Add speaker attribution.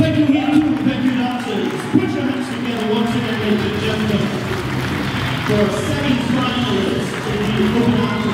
Speaker 1: Thank you, here. Thank you, dancers. Put your hands together once again, ladies and gentlemen, for semi-finalists in the Open Arms